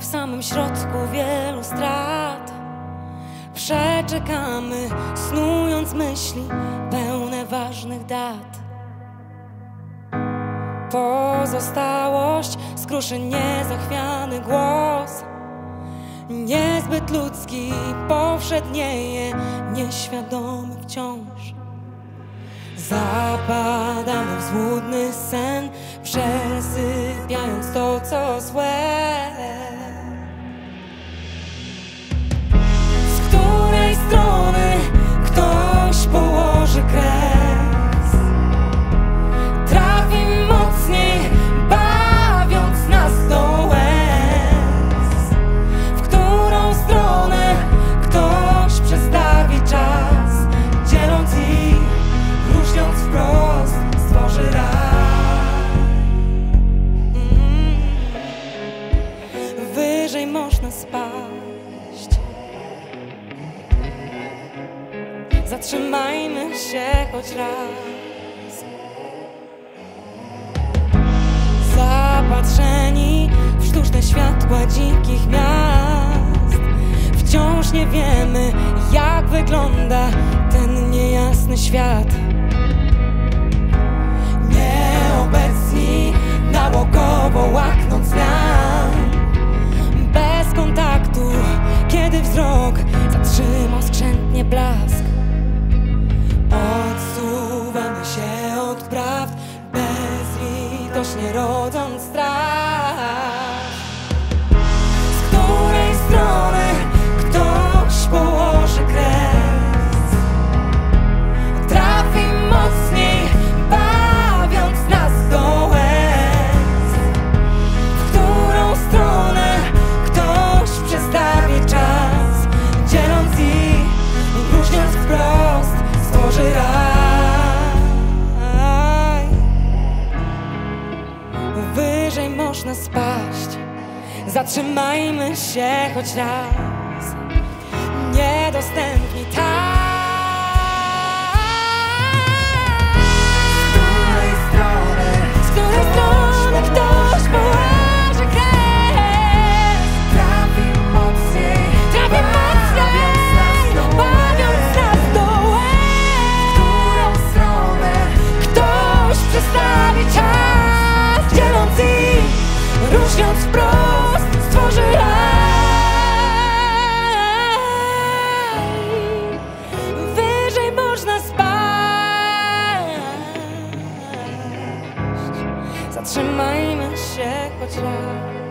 w samym środku wielu strat. Przeczekamy, snując myśli pełne ważnych dat. Pozostałość skruszy niezachwiany głos. Niezbyt ludzki powszednieje, nieświadomy wciąż. Zapadamy w złudny sen, przesypiając spaść. Zatrzymajmy się choć raz. Zapatrzeni w sztuczne światła dzikich miast. Wciąż nie wiemy, jak wygląda ten niejasny świat. Bezlitośnie rodząc strach. Zatrzymajmy się choć raz. Niedostępni Zatrzymajmy się choć raz.